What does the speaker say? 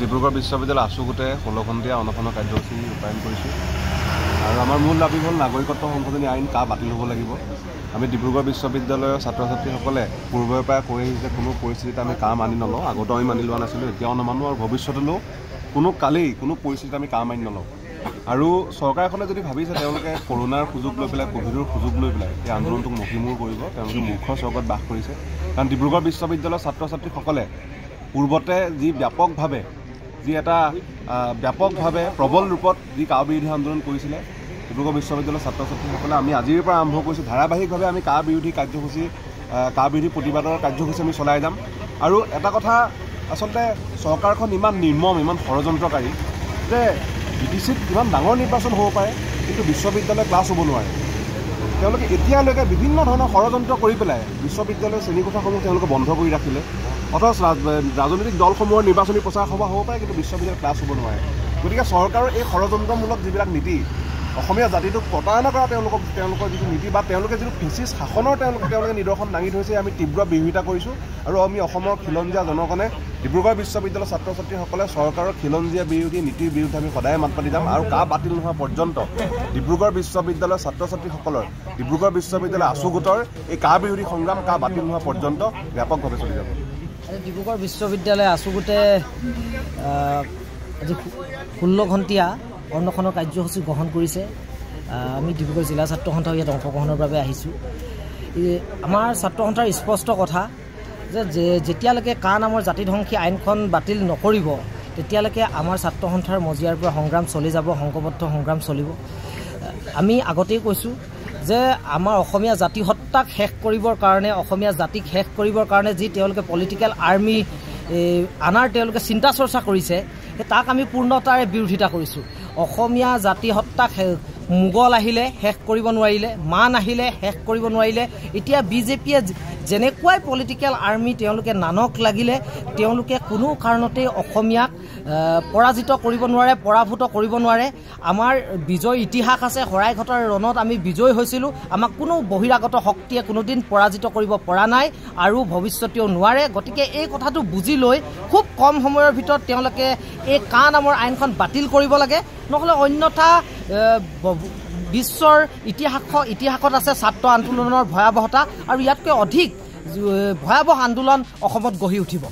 ডিব্ৰুগড় বিশ্ববিদ্যালয় আছুগোটে ষোল্ল ঘণ্টীয়া অনশনৰ কাৰ্যসূচী ৰূপায়ণ কৰিছোঁ। আৰু আমাৰ মূল দাবী হ'ল নাগৰিকত্ব সংশোধনী আইন কা বাতিল হ'ব লাগিব। আমি ডিব্ৰুগড় বিশ্ববিদ্যালয়ৰ ছাত্ৰ ছাত্ৰীসকলে পূৰ্বৰে পৰা কৈ আহিছে কোনো পৰিস্থিতিত আমি কা মানি নলওঁ। আগতেও আমি মানি লোৱা নাছিলোঁ এতিয়াও নামানো আৰু ভৱিষ্যতলৈও কোনো কালেই কোনো পৰিস্থিতিত আমি কা মানি নলওঁ। আৰু চৰকাৰখনে যদি ভাবিছে তেওঁলোকে কৰোণাৰ সুযোগ লৈ পেলাই ক'ভিডৰ সুযোগ লৈ পেলাই এই আন্দোলনটোক মহিমূৰ কৰিব তেওঁলোকে মূৰ্খ স্বৰ্গত বাস কৰিছে। কাৰণ ডিব্ৰুগড় বিশ্ববিদ্যালয়ৰ ছাত্ৰ ছাত্ৰীসকলে পূৰ্বতে যি ব্যাপকভাৱে যি এটা ব্যাপকভাৱে প্ৰবল ৰূপত যি কা বিৰোধী আন্দোলন কৰিছিলে ডিব্ৰুগড় বিশ্ববিদ্যালয়ৰ ছাত্ৰ ছাত্ৰীসকলে আমি আজিৰ পৰা আৰম্ভ কৰিছোঁ। ধাৰাবাহিকভাৱে আমি কা বিৰোধী কাৰ্যসূচী কা বিৰোধী প্ৰতিবাদৰ কাৰ্যসূচী আমি চলাই যাম। আৰু এটা কথা আচলতে চৰকাৰখন ইমান নিৰ্মম ইমান ষড়যন্ত্ৰকাৰী যে বি টি চিত ইমান ডাঙৰ নিৰ্বাচন হ'ব পাৰে কিন্তু বিশ্ববিদ্যালয় ক্লাছ হ'ব নোৱাৰে। তেওঁলোকে এতিয়ালৈকে বিভিন্ন ধৰণৰ ষড়যন্ত্ৰ কৰি পেলাই বিশ্ববিদ্যালয়ৰ শ্ৰেণীকোঠাসমূহ তেওঁলোকে বন্ধ কৰি ৰাখিলে। অথচ ৰাজনৈতিক দলসমূহৰ নিৰ্বাচনী প্ৰচাৰ সভা হ'ব পাৰে কিন্তু বিশ্ববিদ্যালয় ক্লাছ হ'ব নোৱাৰে। গতিকে চৰকাৰৰ এই ষড়যন্ত্ৰমূলক যিবিলাক নীতি অসমীয়া জাতিটোক প্ৰতাৰণা কৰা তেওঁলোকক তেওঁলোকৰ যিটো নীতি বা তেওঁলোকে যিটো ফেচিছ শাসনৰ তেওঁলোকে তেওঁলোকে নিদৰ্শন দাঙি থৈছে আমি তীব্ৰ বিৰোধিতা কৰিছোঁ আৰু আমি অসমৰ খিলঞ্জীয়া জনগণে ডিব্ৰুগড় বিশ্ববিদ্যালয়ৰ ছাত্ৰ ছাত্ৰীসকলে চৰকাৰৰ খিলঞ্জীয়া বিৰোধী নীতিৰ বিৰুদ্ধে আমি সদায় মাত পাতি যাম আৰু কা বাতিল নোহোৱা পৰ্যন্ত ডিব্ৰুগড় বিশ্ববিদ্যালয়ৰ ছাত্ৰ ছাত্ৰীসকলৰ ডিব্ৰুগড় বিশ্ববিদ্যালয় আছু গোটৰ এই কা বিৰোধী সংগ্ৰাম কা বাতিল নোহোৱা পৰ্যন্ত ব্যাপকভাৱে চলি যাব। ডিব্ৰুগড় বিশ্ববিদ্যালয় আছুগোটে আজি ষোল্ল ঘণ্টীয়া অন্নশনৰ কাৰ্যসূচী গ্ৰহণ কৰিছে। আমি ডিব্ৰুগড় জিলা ছাত্ৰ সন্থাও ইয়াত অংশগ্ৰহণৰ বাবে আহিছোঁ। আমাৰ ছাত্ৰ সন্থাৰ স্পষ্ট কথা যে যেতিয়ালৈকে কা নামৰ জাতিধ্বংসী আইনখন বাতিল নকৰিব তেতিয়ালৈকে আমাৰ ছাত্ৰ সন্থাৰ মজিয়াৰ পৰা সংগ্ৰাম চলি যাব সংঘবদ্ধ সংগ্ৰাম চলিব। আমি আগতেই কৈছোঁ যে আমাৰ অসমীয়া জাতি সত্তাক শেষ কৰিবৰ কাৰণে অসমীয়া জাতিক শেষ কৰিবৰ কাৰণে যি তেওঁলোকে পলিটিকেল আৰ্মি আনাৰ তেওঁলোকে চিন্তা চৰ্চা কৰিছে তাক আমি পূৰ্ণতাৰে বিৰোধিতা কৰিছোঁ। অসমীয়া জাতি সত্তাক মোগল আহিলে শেষ কৰিব নোৱাৰিলে মান আহিলে শেষ কৰিব নোৱাৰিলে। এতিয়া বি জে পিয়ে যেনেকুৱাই পলিটিকেল আৰ্মি তেওঁলোকে নানক লাগিলে তেওঁলোকে কোনো কাৰণতেই অসমীয়াক পৰাজিত কৰিব নোৱাৰে পৰাভূত কৰিব নোৱাৰে। আমাৰ বিজয় ইতিহাস আছে শৰাইঘাটৰ ৰণত আমি বিজয় হৈছিলোঁ। আমাক কোনো বহিৰাগত শক্তিয়ে কোনোদিন পৰাজিত কৰিব পৰা নাই আৰু ভৱিষ্যতেও নোৱাৰে। গতিকে এই কথাটো বুজি লৈ খুব কম সময়ৰ ভিতৰত তেওঁলোকে এই কা নামৰ আইনখন বাতিল কৰিব লাগে। নহ'লে অন্যথা বিশ্বৰ ইতিহাস ইতিহাসত আছে ছাত্ৰ আন্দোলনৰ ভয়াৱহতা আৰু ইয়াতকৈ অধিক ভয়াৱহ আন্দোলন অসমত গঢ়ি উঠিব।